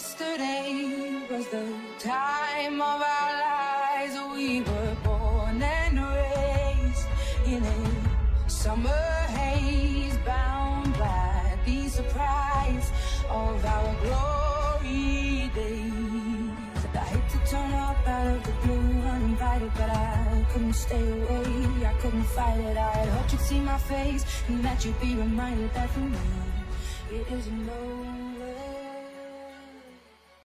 Yesterday was the time of our lives. We were born and raised in a summer haze, bound by the surprise of our glory days. I hate to turn up out of the blue uninvited, but I couldn't stay away. I couldn't fight it. I hoped you'd see my face and that you'd be reminded that for me it isn't over.